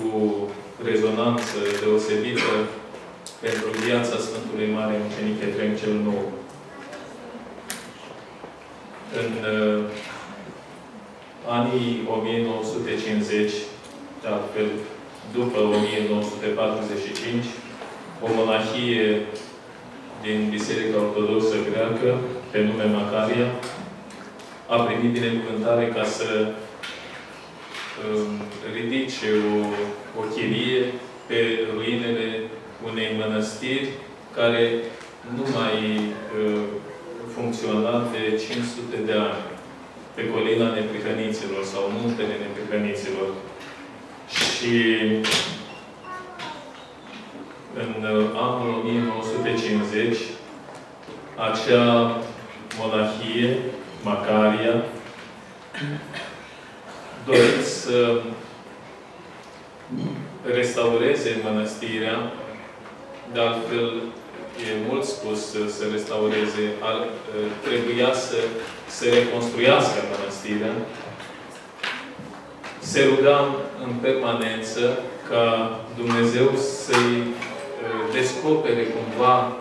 cu rezonanță deosebită pentru viața Sfântului Mare Mucenic Efrem cel Nou. În uh, anii 1950, de altfel după 1945, o monahie din Biserica Ortodoxă Greacă, pe nume Macaria, a primit binecuvântare ca să um, ridice o, o chirie pe ruinele unei mănăstiri care nu mai uh, funcționa de 500 de ani pe colina Neprihăniților sau muntele Neprihăniților. Și în uh, anul 1950, acea monahie, Macaria, dorit să restaureze mănăstirea, de altfel e mult spus să, să restaureze, ar, uh, trebuia să se reconstruiască mănăstirea. Se ruga în permanență ca Dumnezeu să-i uh, descopere cumva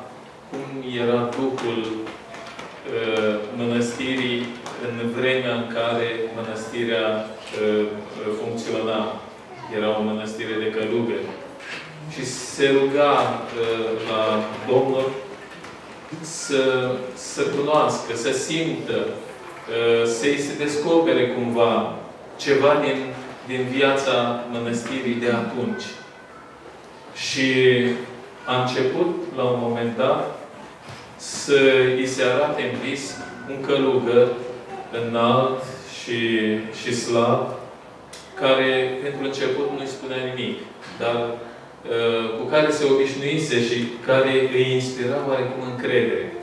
cum era Duhul uh, mănăstirii în vremea în care mănăstirea uh, funcționa. Era o mănăstire de călugări. Și se ruga la Domnul să, să cunoască, să simtă, să-i se descopere cumva ceva din din viața mănăstirii de atunci. Și a început, la un moment dat, să îi se arate în vis un călugăr înalt și, și slab, care pentru început nu-i spunea nimic, dar uh, cu care se obișnuise și care îi inspira oarecum încredere.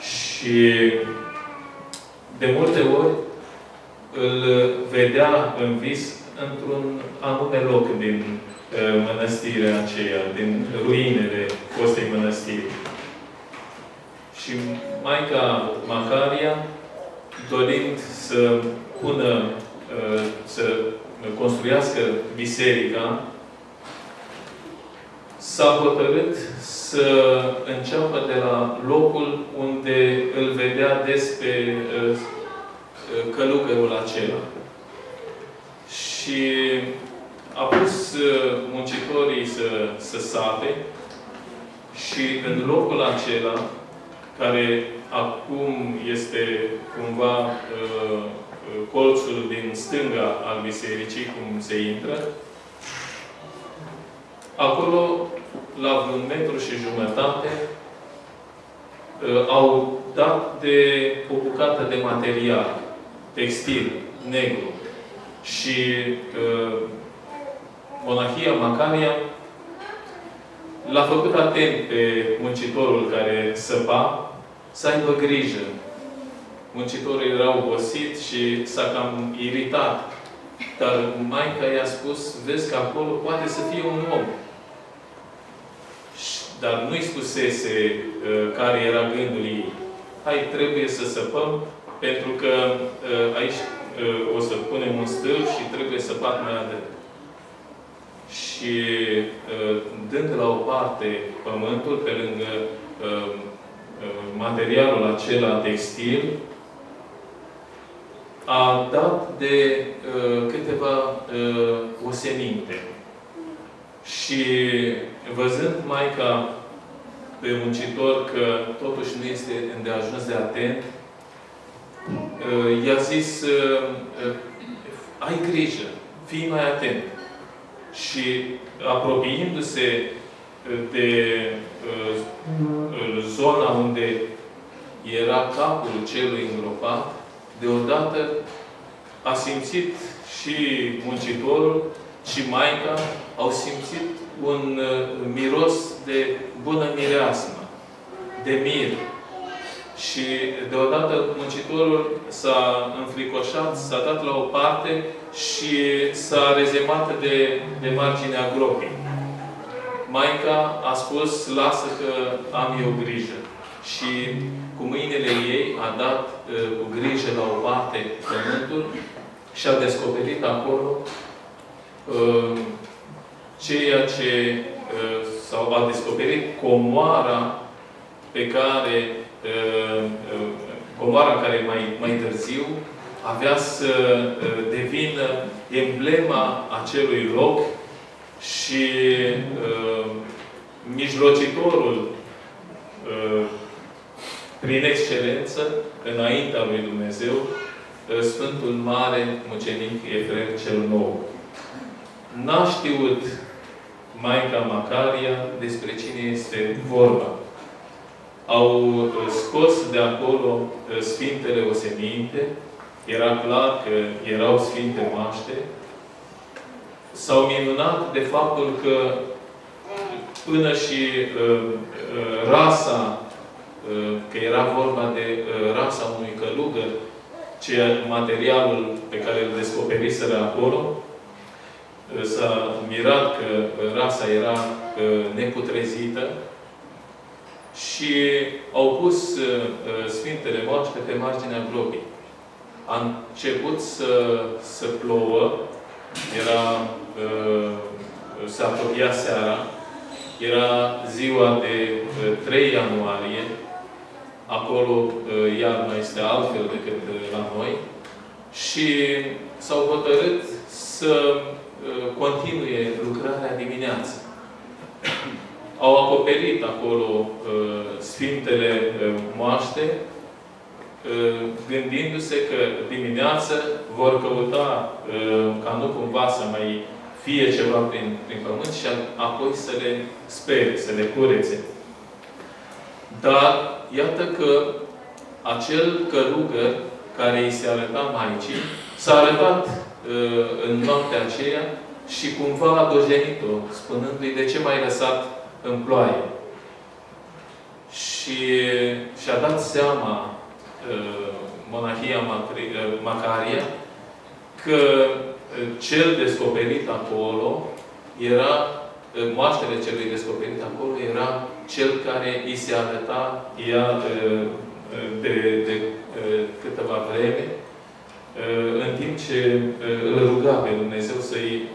Și de multe ori îl vedea în vis într-un anume loc din uh, mănăstirea aceea, din ruinele fostei mănăstiri. Și Maica Macaria, dorind să pună, uh, să construiască biserica, s-a hotărât să înceapă de la locul unde îl vedea des pe uh, călugărul acela. Și a pus uh, muncitorii să, să sape și în locul acela, care acum este cumva uh, colțul din stânga al bisericii, cum se intră, acolo, la vreun metru și jumătate, uh, au dat de o bucată de material textil, negru. Și uh, monahia Macaria l-a făcut atent pe muncitorul care săpa să aibă grijă. Muncitorul era obosit și s-a cam iritat. Dar Maica i-a spus, vezi că acolo poate să fie un om. Dar nu-i spusese uh, care era gândul ei. Hai, trebuie să săpăm pentru că uh, aici uh, o să punem un stâlp și trebuie să fac mai adânc. Și uh, dând la o parte pământul, pe lângă materialul acela textil, a dat de uh, câteva uh, oseminte. Și văzând Maica pe muncitor că totuși nu este îndeajuns de atent, uh, i-a zis, uh, uh, ai grijă, fii mai atent. Și apropiindu-se de zona unde era capul celui îngropat, deodată a simțit și muncitorul și Maica au simțit un miros de bună mireasmă, de mir, și deodată muncitorul s-a înfricoșat, s-a dat la o parte și s-a rezemat de, de marginea gropii. Maica a spus, lasă că am eu grijă. Și cu mâinile ei a dat uh, cu grijă la o parte pământul și a descoperit acolo uh, ceea ce uh, sau a descoperit comoara pe care comoara care mai, mai târziu avea să devină emblema acelui loc și uh, mijlocitorul uh, prin excelență, înaintea lui Dumnezeu, uh, Sfântul Mare Mucenic Efrem cel Nou. N-a știut Maica Macaria despre cine este vorba au uh, scos de acolo uh, Sfintele Oseminte, era clar că erau Sfinte Maște, s-au minunat de faptul că până și uh, uh, rasa, uh, că era vorba de uh, rasa unui călugăr, ce materialul pe care îl descoperiseră acolo, s-a mirat că rasa era neputrezită, și au pus uh, uh, Sfintele Moaște pe marginea globei. A început să, să plouă, era, uh, se apropia seara, era ziua de 3 ianuarie, acolo iarna este altfel decât la noi, și s-au hotărât să continue lucrarea dimineața au acoperit acolo uh, Sfintele uh, Moaște, uh, gândindu-se că dimineață vor căuta uh, ca nu cumva să mai fie ceva prin, prin pământ și apoi să le spere, să le curețe. Dar, iată că acel călugăr care îi se arăta Maicii, s-a arătat uh, în noaptea aceea și cumva a dojenit-o, spunându-i de ce m-ai lăsat în ploaie. Și și-a dat seama uh, monahia uh, Macaria că uh, cel descoperit acolo era, moaștele celui descoperit acolo era cel care îi se arăta ea de, de câteva vreme, în timp ce îl ruga pe Dumnezeu să-i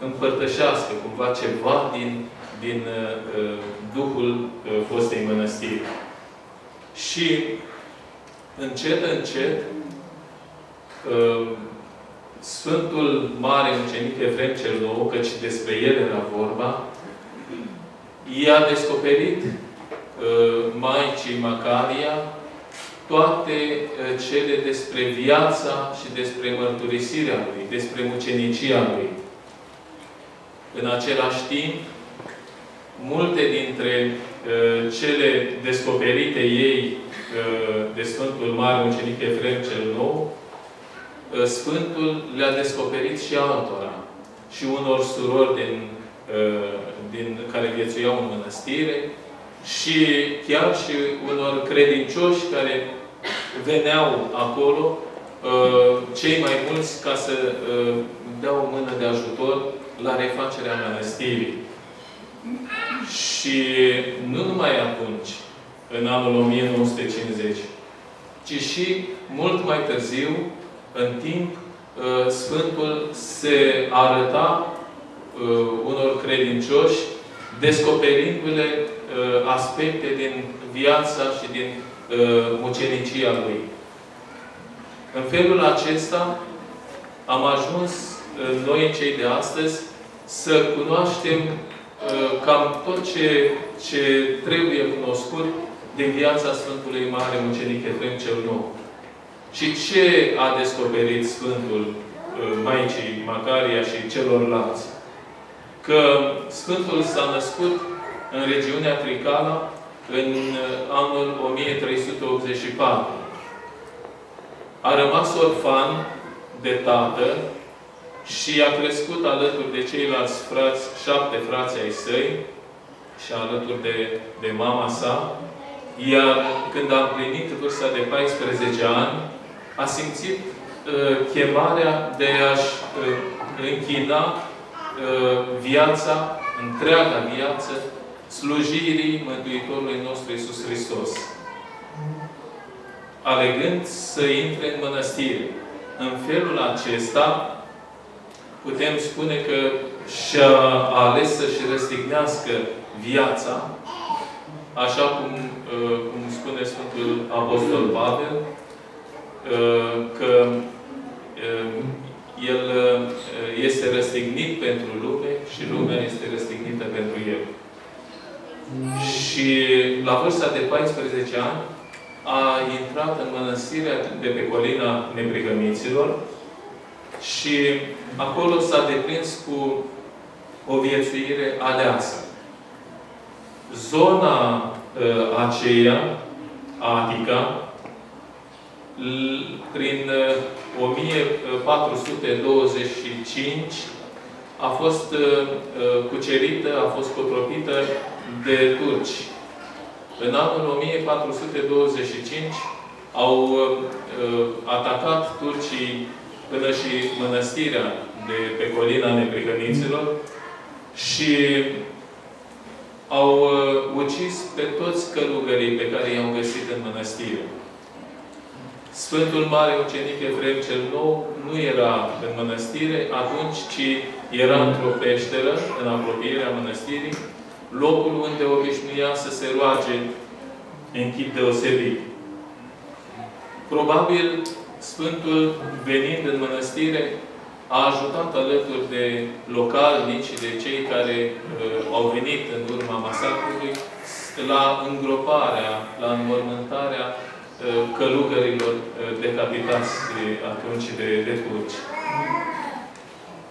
împărtășească cumva ceva din, din uh, Duhul uh, fostei mănăstiri. Și încet, încet, uh, Sfântul Mare Ucenic Efrem cel Nou, căci despre el era vorba, i-a descoperit uh, Maicii Macaria toate uh, cele despre viața și despre mărturisirea lui, despre mucenicia lui. În același timp, multe dintre uh, cele descoperite ei uh, de Sfântul Mare Ucenic Efrem cel Nou, uh, Sfântul le-a descoperit și altora. Și unor surori din, uh, din care viețuiau în mănăstire, și chiar și unor credincioși care veneau acolo, uh, cei mai mulți, ca să uh, dea o mână de ajutor la refacerea mănăstirii. Și nu numai atunci, în anul 1950, ci și mult mai târziu, în timp, uh, Sfântul se arăta uh, unor credincioși, descoperindu-le uh, aspecte din viața și din mucenicia lui. În felul acesta am ajuns noi, cei de astăzi, să cunoaștem uh, cam tot ce, ce trebuie cunoscut de viața Sfântului Mare Mucenic Efrem cel Nou. Și ce a descoperit Sfântul uh, Maicii Macaria și celorlalți? Că Sfântul s-a născut în regiunea Tricala în uh, anul 1384. A rămas orfan de tată și a crescut alături de ceilalți frați, șapte frați ai săi și alături de, de mama sa. Iar când a împlinit vârsta de 14 ani, a simțit uh, chemarea de a-și uh, închina uh, viața, întreaga viață, slujirii Mântuitorului nostru Iisus Hristos. Alegând să intre în mănăstire. În felul acesta, putem spune că și-a ales să-și răstignească viața, așa cum, uh, cum spune Sfântul Apostol Pavel, uh, că uh, el este răstignit pentru lume și lumea este răstignită pentru el. Și la vârsta de 14 ani a intrat în mănăstirea de pe colina Neprigămiților și acolo s-a deprins cu o viețuire aleasă. Zona uh, aceea, Atica, prin uh, 1425 a fost uh, cucerită, a fost cotropită de turci. În anul 1425 au uh, atacat turcii până și mănăstirea de pe colina Neprihăniților și au uh, ucis pe toți călugării pe care i-au găsit în mănăstire. Sfântul Mare Ucenic Efrem cel Nou nu era în mănăstire atunci, ci era într-o peșteră, în apropierea mănăstirii, locul unde obișnuia să se roage în chip deosebit. Probabil Sfântul, venind în mănăstire, a ajutat alături de localnici și de cei care uh, au venit în urma masacrului la îngroparea, la înmormântarea uh, călugărilor uh, decapitați de, atunci de, de turci.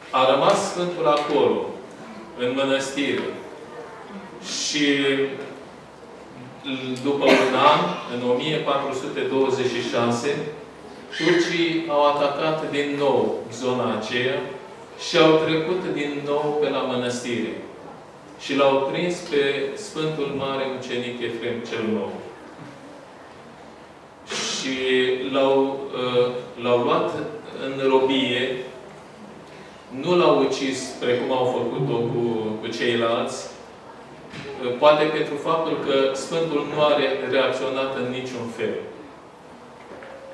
A rămas Sfântul acolo, în mănăstire. Și după un an, în 1426, turcii au atacat din nou zona aceea și au trecut din nou pe la mănăstire. Și l-au prins pe Sfântul Mare Ucenic Efrem cel Nou. Și l-au, uh, l-au luat în robie, nu l-au ucis precum au făcut-o cu, cu ceilalți, uh, poate pentru faptul că Sfântul nu a reacționat în niciun fel.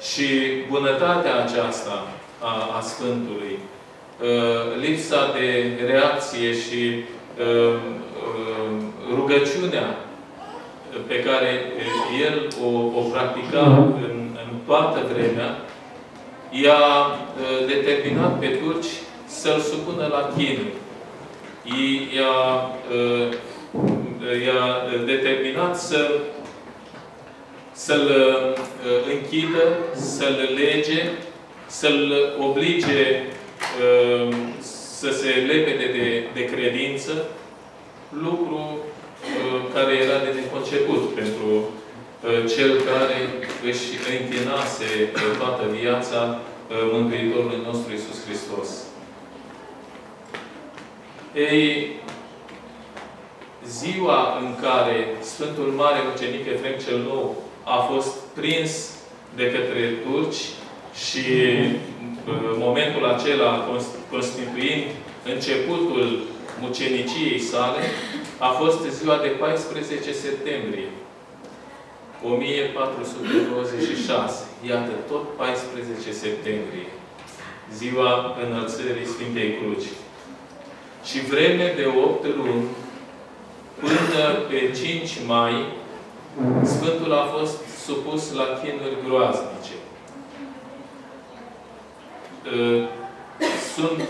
Și bunătatea aceasta a, a Sfântului, uh, lipsa de reacție și uh, uh, rugăciunea pe care el o, o practica în, în toată vremea, i-a determinat pe turci să-l supună la chinuri. I-a, i-a determinat să să-l uh, închidă, să-l lege, să-l oblige uh, să se lepede de, de credință, lucru uh, care era de neconceput pentru cel care își închinase toată viața Mântuitorului nostru Iisus Hristos. Ei, ziua în care Sfântul Mare Ucenic Efrem cel Nou a fost prins de către turci și momentul acela constituind începutul muceniciei sale, a fost ziua de 14 septembrie 1426. Iată, tot 14 septembrie. Ziua înălțării Sfintei Cruci. Și vreme de 8 luni, până pe 5 mai, Sfântul a fost supus la chinuri groaznice. Ă, sunt,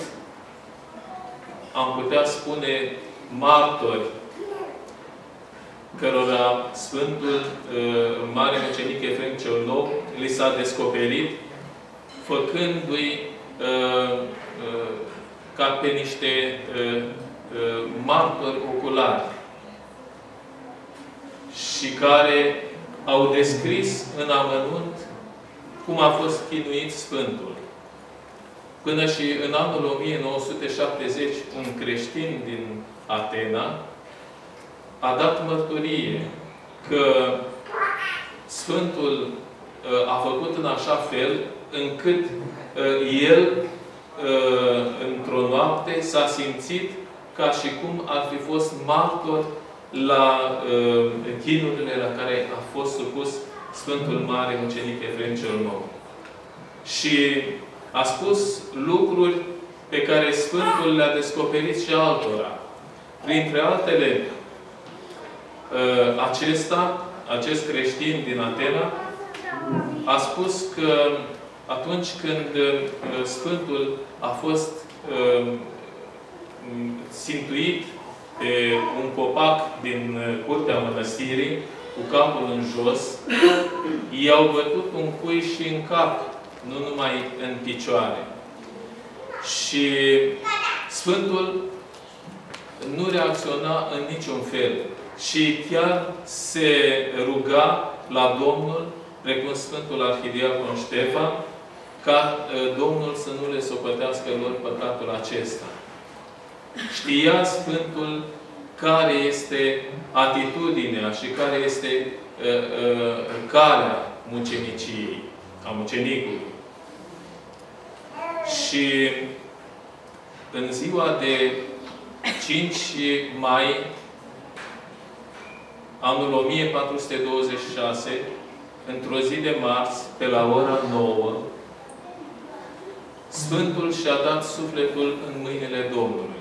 am putea spune, martori cărora Sfântul uh, Mare Mucenic Efrem cel Nou li s-a descoperit, făcându-i uh, uh, ca pe niște uh, uh, martori oculari și care au descris în amănunt cum a fost chinuit Sfântul. Până și în anul 1970, un creștin din Atena a dat mărturie că Sfântul uh, a făcut în așa fel încât uh, el uh, într-o noapte s-a simțit ca și cum ar fi fost martor la chinurile la care a fost supus Sfântul Mare Mucenic Efrem cel Nou. Și a spus lucruri pe care Sfântul le-a descoperit și altora. Printre altele, ă, acesta, acest creștin din Atena, a spus că atunci când ă, Sfântul a fost ă, sintuit pe un copac din curtea mănăstirii, cu capul în jos, i-au bătut un cui și în cap, nu numai în picioare. Și Sfântul nu reacționa în niciun fel. Și chiar se ruga la Domnul, precum Sfântul Arhidiacon Ștefan, ca Domnul să nu le sopătească lor păcatul acesta. Știa Sfântul care este atitudinea și care este uh, uh, calea muceniciei, a mucenicului. Și în ziua de 5 mai anul 1426, într-o zi de marți, pe la ora 9, Sfântul și-a dat sufletul în mâinile Domnului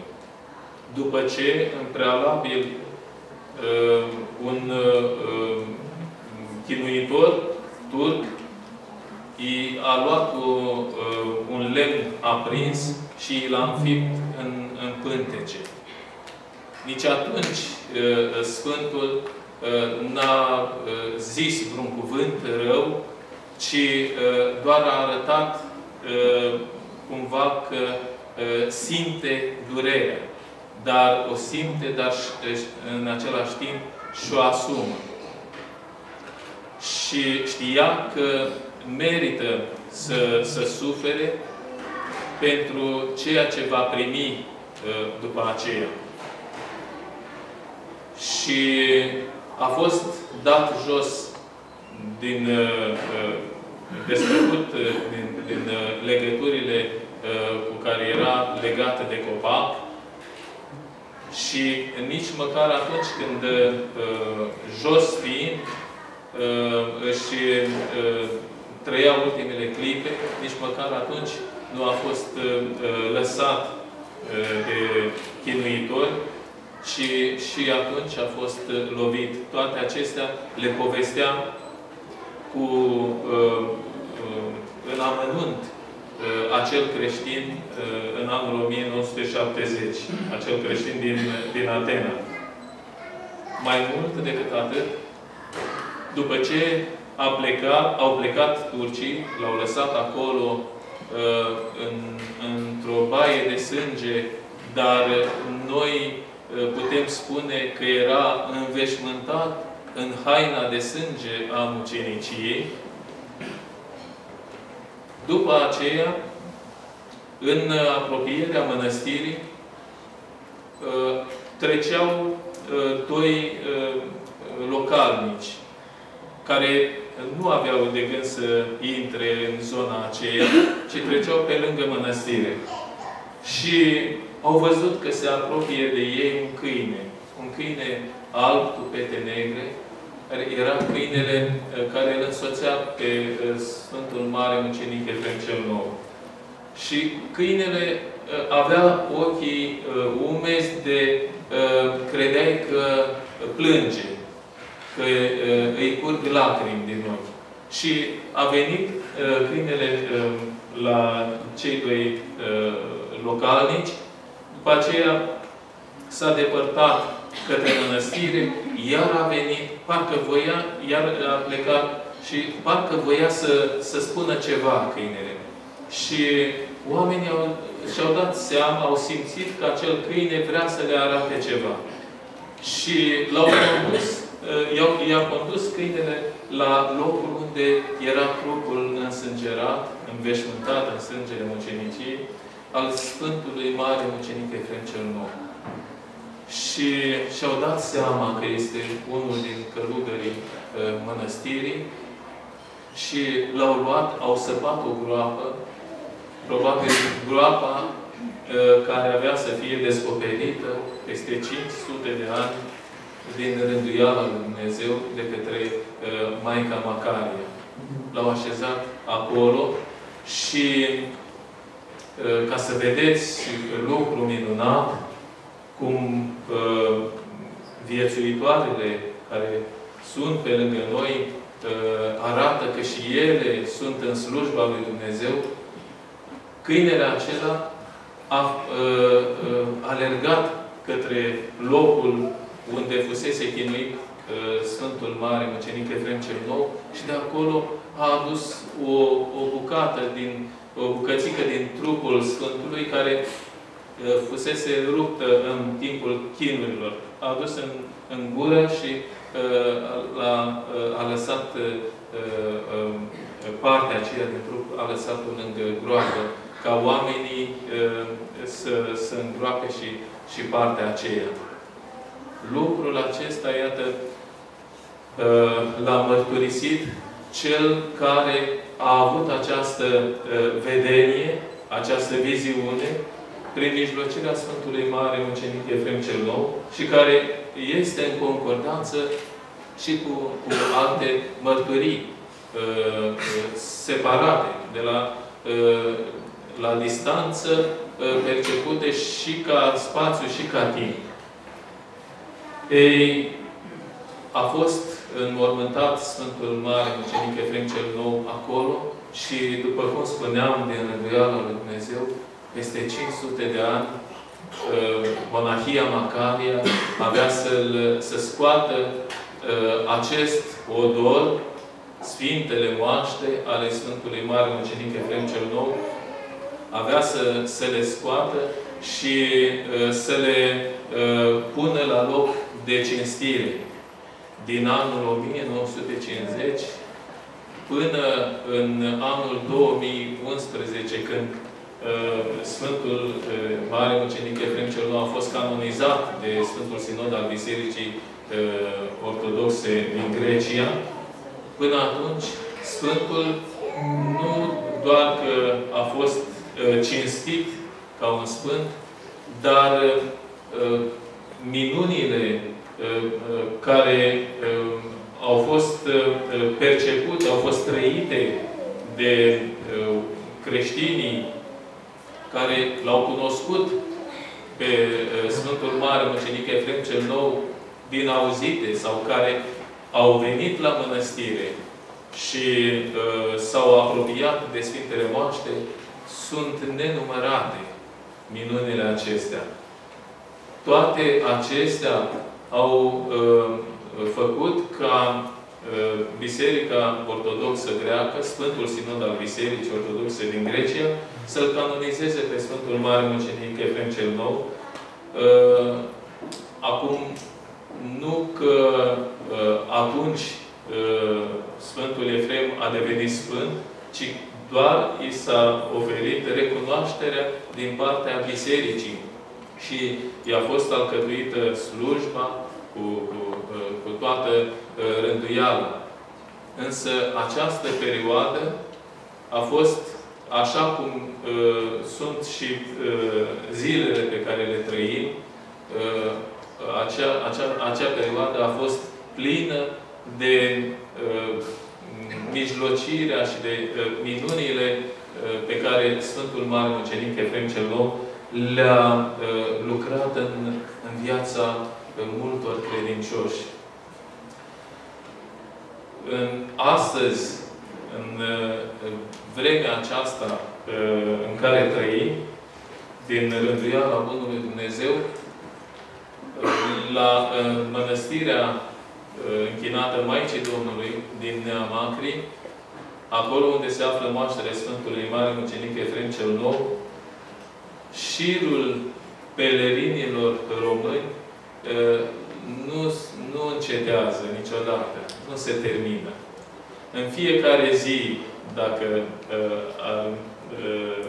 după ce, în prealabil, uh, un uh, chinuitor turc i-a luat o, uh, un lemn aprins și l-a înfipt în, în pântece. Nici atunci uh, Sfântul uh, n-a uh, zis vreun cuvânt rău, ci uh, doar a arătat uh, cumva că uh, simte durerea dar o simte, dar în același timp și o asumă. Și știa că merită să, să sufere pentru ceea ce va primi uh, după aceea. Și a fost dat jos din uh, uh desfăcut din, din legăturile cu care era legată de copac, și nici măcar atunci când uh, jos fiind uh, își uh, trăia ultimele clipe, nici măcar atunci nu a fost uh, lăsat uh, de chinuitori, ci și atunci a fost uh, lovit. Toate acestea le povestea cu, uh, uh, în amănunt Uh, acel creștin uh, în anul 1970, acel creștin din, din Atena. Mai mult decât atât, după ce a plecat, au plecat turcii, l-au lăsat acolo uh, în, într-o baie de sânge, dar noi putem spune că era înveșmântat în haina de sânge a muceniciei, după aceea, în apropierea mănăstirii, uh, treceau uh, doi uh, localnici care nu aveau de gând să intre în zona aceea, ci treceau pe lângă mănăstire. Și au văzut că se apropie de ei un câine. Un câine alb cu pete negre, era câinele uh, care îl însoțea pe uh, Sfântul Mare Mucenic Efrem cel Nou. Și câinele uh, avea ochii umezi de credeai că plânge, că îi curg lacrimi din ochi. Și a venit câinele la cei doi localnici, după aceea s-a depărtat către mănăstire, iar a venit, parcă voia, iar a plecat și parcă voia să, să spună ceva câinele. Și oamenii au, și-au dat seama, au simțit că acel câine vrea să le arate ceva. Și l-au condus, uh, i-a condus câinele la locul unde era trupul însângerat, înveșmântat în sângele mucenicii, al Sfântului Mare Mucenic Efrem cel Nou. Și și-au dat seama că este unul din călugării uh, mănăstirii și l-au luat, au săpat o groapă, probabil groapa uh, care avea să fie descoperită peste 500 de ani din rânduiala lui Dumnezeu de către uh, Maica Macaria. L-au așezat acolo și uh, ca să vedeți lucru minunat, cum uh, viețuitoarele care sunt pe lângă noi uh, arată că și ele sunt în slujba lui Dumnezeu, câinele acela a uh, uh, alergat către locul unde fusese chinuit uh, Sfântul Mare Măcenic Efrem cel Nou și de acolo a adus o, o bucată din, o bucățică din trupul Sfântului care uh, fusese ruptă în timpul chinurilor. A adus în, în gură și uh, a, a lăsat um, partea aceea din trup, a lăsat-o lângă groapă, ca oamenii să, să îngroape și, și partea aceea. Lucrul acesta, iată, l-a mărturisit cel care a avut această vedenie, această viziune, prin mijlocirea Sfântului Mare Mucenic Efrem cel Nou și care este în concordanță și cu, cu alte mărturii uh, separate, de la, uh, la distanță, uh, percepute și ca spațiu și ca timp. Ei, a fost înmormântat Sfântul Mare Mucenic Efrem cel Nou acolo și, după cum spuneam, din rânduiala lui Dumnezeu, peste 500 de ani, uh, monahia Macaria avea să, să scoată uh, acest odor, Sfintele moaște ale Sfântului Mare Mucenic Efrem cel Nou, avea să, să le scoată și uh, să le pună la loc de cinstire. Din anul 1950 până în anul 2011, când uh, Sfântul uh, Mare Mucenic Efrem cel Nou a fost canonizat de Sfântul Sinod al Bisericii uh, Ortodoxe din Grecia. Până atunci, Sfântul nu doar că a fost uh, cinstit ca un Sfânt, dar uh, minunile uh, uh, care uh, au fost percepute, au fost trăite de creștinii care l-au cunoscut pe Sfântul Mare Măcenic Efrem cel Nou din auzite sau care au venit la mănăstire și uh, s-au apropiat de Sfintele Moaște, sunt nenumărate minunile acestea. Toate acestea au uh, făcut ca uh, Biserica Ortodoxă Greacă, Sfântul Sinod al Bisericii Ortodoxe din Grecia, să-L canonizeze pe Sfântul Mare Mucenic Efrem cel Nou. Uh, acum, nu că uh, atunci uh, Sfântul Efrem a devenit Sfânt, ci doar i s-a oferit recunoașterea din partea Bisericii și i-a fost alcătuită slujba cu, cu, cu toată uh, rânduiala. Însă această perioadă a fost așa cum uh, sunt și uh, zilele pe care le trăim, uh, acea, acea, acea perioadă a fost plină de uh, mijlocirea și de uh, minunile uh, pe care Sfântul Mare Mucenic Efrem cel Nou le-a uh, lucrat în, în viața uh, multor credincioși. În, astăzi, în uh, vremea aceasta uh, în care trăim, din rânduiala Bunului Dumnezeu, la uh, mănăstirea închinată Maicii Domnului din Macri, acolo unde se află moaștele Sfântului Mare Mucenic Efrem cel Nou, șirul pelerinilor români nu, nu încetează niciodată, nu se termină. În fiecare zi, dacă uh, uh,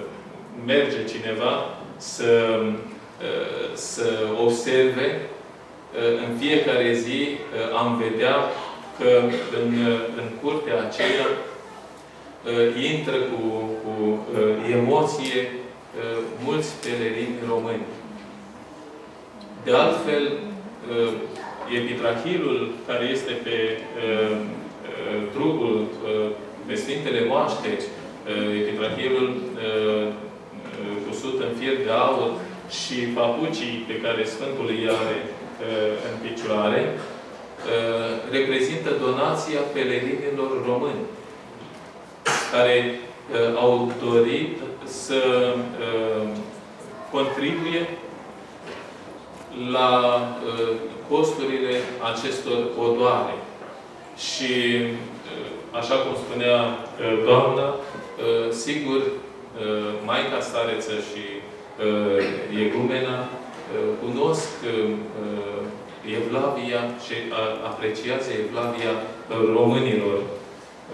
merge cineva să, uh, să observe, uh, în fiecare zi uh, am vedea că în, în curtea aceea intră cu, cu emoție mulți pelerini români. De altfel, epitrahilul care este pe trupul, pe Sfintele Moaște, epitrahilul cusut în fier de aur și papucii pe care Sfântul îi are în picioare, reprezintă donația pelerinilor români care au dorit să contribuie la costurile acestor odoare. Și, așa cum spunea doamna, sigur, Maica Stareță și Egumena cunosc Evlavia și apreciază Evlavia românilor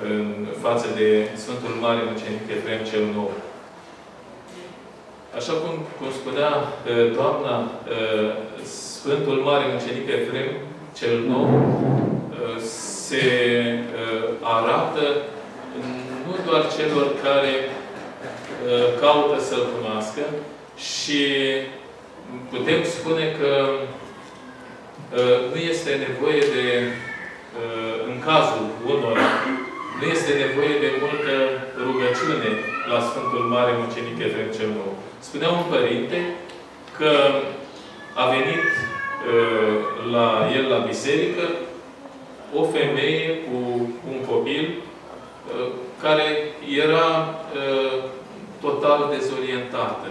în față de Sfântul Mare Mucenic Efrem cel Nou. Așa cum, cum spunea doamna, Sfântul Mare Mucenic Efrem cel Nou se arată nu doar celor care caută să-L cunoască și putem spune că nu este nevoie de, în cazul unora, nu este nevoie de multă rugăciune la Sfântul Mare Mucenic Efrem cel Nou. Spunea un părinte că a venit uh, la el la biserică o femeie cu un copil uh, care era uh, total dezorientată.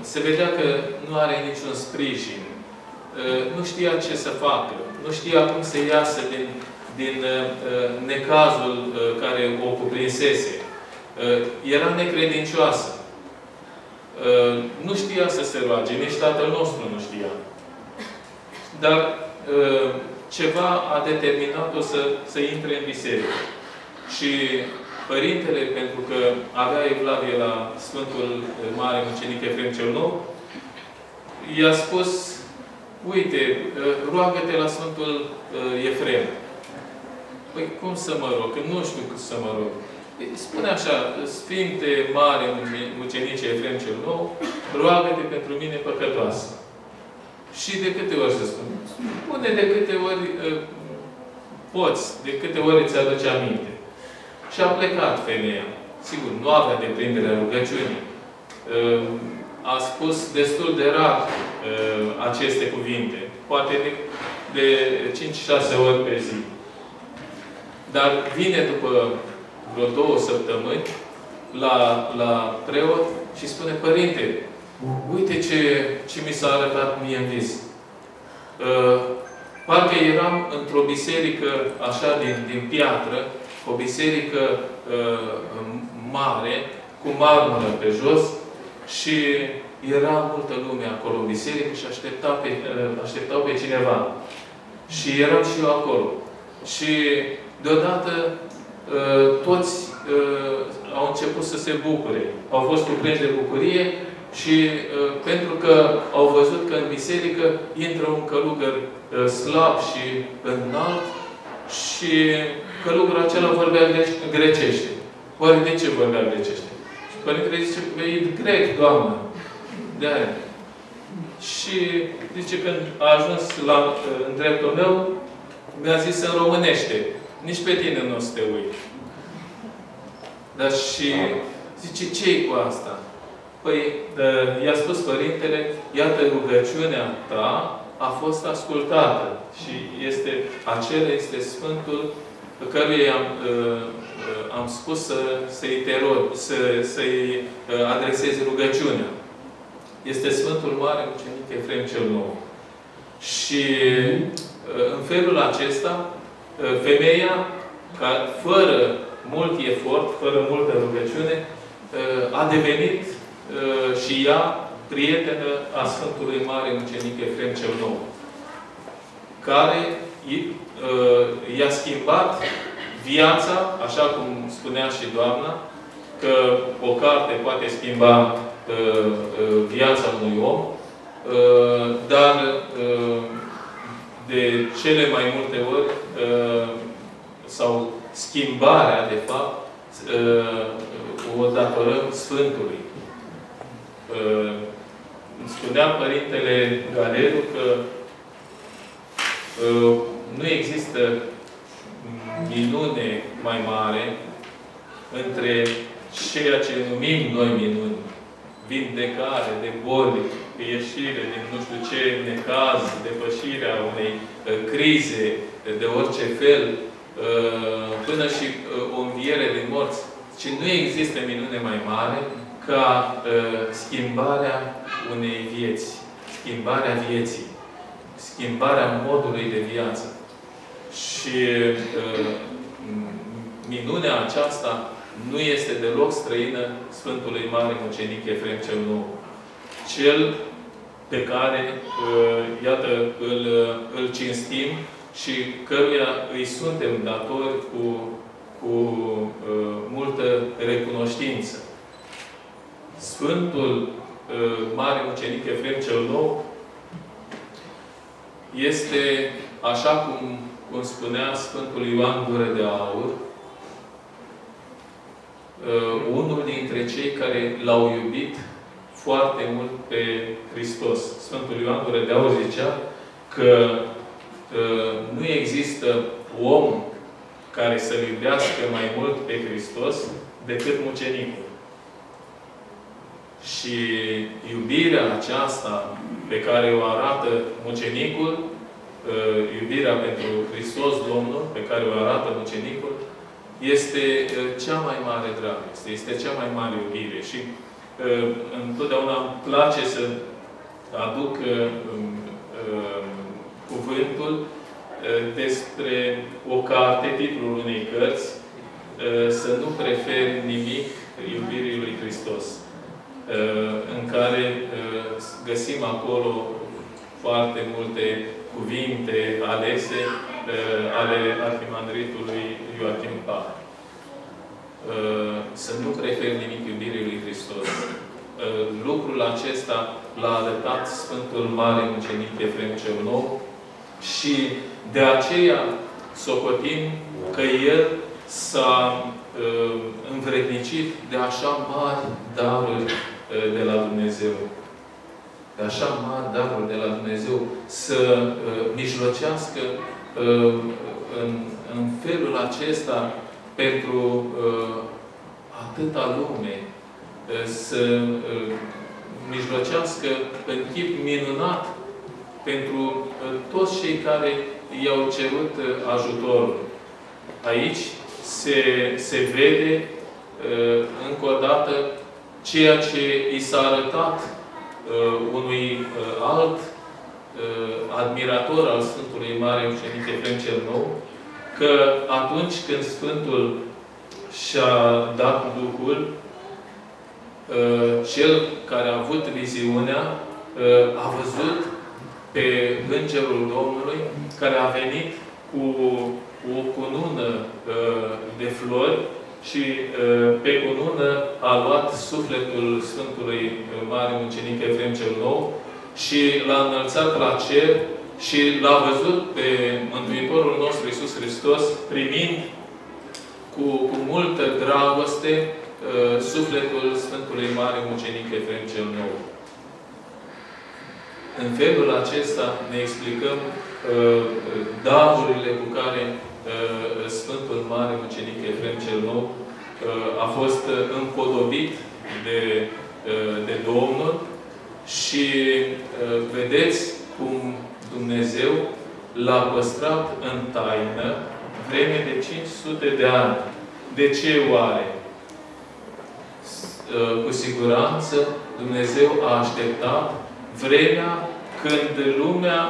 Se vedea că nu are niciun sprijin. Nu știa ce să facă. Nu știa cum să iasă din din uh, necazul uh, care o cuprinsese. Uh, era necredincioasă. Uh, nu știa să se roage, nici Tatăl nostru nu știa. Dar uh, ceva a determinat-o să, să intre în biserică. Și Părintele, pentru că avea evlavie la Sfântul Mare Mucenic Efrem cel Nou, i-a spus, uite, uh, roagă-te la Sfântul uh, Efrem. Păi cum să mă rog? Că nu știu cât să mă rog. Păi, spune așa, Sfinte Mare Mucenice Efrem cel Nou, roagă-te pentru mine păcătoasă. Și de câte ori să spun? Spune de câte ori uh, poți, de câte ori îți aduce aminte. Și a plecat femeia. Sigur, nu avea deprinderea rugăciunii. Uh, a spus destul de rar uh, aceste cuvinte. Poate de, de 5-6 ori pe zi. Dar vine după vreo două săptămâni la, la preot și spune, Părinte, uite ce, ce mi s-a arătat mie în vis. Uh, parcă eram într-o biserică așa din, din piatră, o biserică uh, mare, cu marmură pe jos și era multă lume acolo în biserică și aștepta pe, uh, așteptau pe cineva. Și eram și eu acolo. Și deodată uh, toți uh, au început să se bucure. Au fost cuprinși de bucurie și uh, pentru că au văzut că în biserică intră un călugăr slab și înalt și călugărul acela vorbea grecește. Oare de ce vorbea grecește? Și Părintele zice, e grec, Doamnă. de -aia. Și zice, când a ajuns la, în dreptul meu, mi-a zis în românește, nici pe tine nu o să te uiți. Dar și zice, ce cu asta? Păi, i-a spus Părintele, iată rugăciunea ta a fost ascultată. Și este, acela este Sfântul pe care am, am spus să, să-i să, să-i adresezi rugăciunea. Este Sfântul Mare Mucenic Efrem cel Nou. Și în felul acesta, femeia, ca, fără mult efort, fără multă rugăciune, a devenit și ea prietenă a Sfântului Mare Mucenic Efrem cel Nou, care i-a schimbat viața, așa cum spunea și doamna, că o carte poate schimba viața unui om, dar de cele mai multe ori sau schimbarea, de fapt, o datorăm Sfântului. Spunea Părintele Galeru că nu există minune mai mare între ceea ce numim noi minuni, vindecare de boli, ieșire din nu știu ce necaz, depășirea unei uh, crize de orice fel, uh, până și uh, o înviere din morți. Și nu există minune mai mare ca schimbarea unei vieți, schimbarea vieții, schimbarea modului de viață. Și minunea aceasta nu este deloc străină Sfântului Mare Mucenic Efrem cel Nou. Cel pe care, uh, iată, îl, îl cinstim și căruia îi suntem datori cu, cu uh, multă recunoștință. Sfântul uh, Mare Mucenic Efrem cel Nou este, așa cum, cum spunea Sfântul Ioan Gură de Aur, uh, unul dintre cei care l-au iubit foarte mult pe Hristos. Sfântul Ioan Gură de Aur zicea că uh, nu există om care să-L iubească mai mult pe Hristos decât mucenicul. Și iubirea aceasta pe care o arată mucenicul, uh, iubirea pentru Hristos Domnul, pe care o arată mucenicul, este uh, cea mai mare dragoste, este cea mai mare iubire. Și uh, întotdeauna îmi place să aduc cuvântul despre o carte, titlul unei cărți, să nu prefer nimic iubirii lui Hristos. În care găsim acolo foarte multe cuvinte alese ale arhimandritului Ioachim Pah. Să nu preferi nimic iubirii lui Hristos. Lucrul acesta l-a arătat Sfântul Mare Mucenic Efrem cel Nou și de aceea socotim că El s-a uh, învrednicit de așa mari daruri uh, de la Dumnezeu de așa mari daruri de la Dumnezeu, să uh, mijlocească uh, în, în felul acesta pentru uh, atâta lume, uh, să uh, mijlocească în chip minunat pentru uh, toți cei care i-au cerut uh, ajutorul. Aici se, se vede uh, încă o dată ceea ce i s-a arătat uh, unui uh, alt uh, admirator al Sfântului Mare Ucenic Efrem cel Nou, că atunci când Sfântul și-a dat Duhul, uh, cel care a avut viziunea uh, a văzut pe Îngerul Domnului care a venit cu o cunună uh, de flori și pe cunună a luat sufletul Sfântului Mare Mucenic Efrem cel Nou și l-a înălțat la cer și l-a văzut pe Mântuitorul nostru Iisus Hristos primind cu, cu multă dragoste uh, sufletul Sfântului Mare Mucenic Efrem cel Nou. În felul acesta ne explicăm uh, darurile cu care uh, Sfântul Mare Mucenic Efrem cel Nou uh, a fost împodobit de, uh, de Domnul și uh, vedeți cum Dumnezeu l-a păstrat în taină vreme de 500 de ani. De ce oare? Cu siguranță Dumnezeu a așteptat vremea când lumea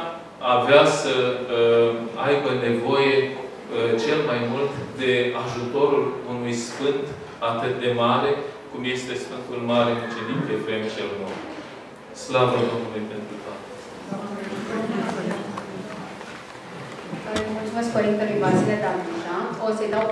avea să uh, aibă nevoie uh, cel mai mult de ajutorul unui Sfânt atât de mare, cum este Sfântul Mare Mucenic Efrem cel Nou. Slavă Domnului pentru toate! Mulțumesc Părintelui Vasile Danușa. O să-i dau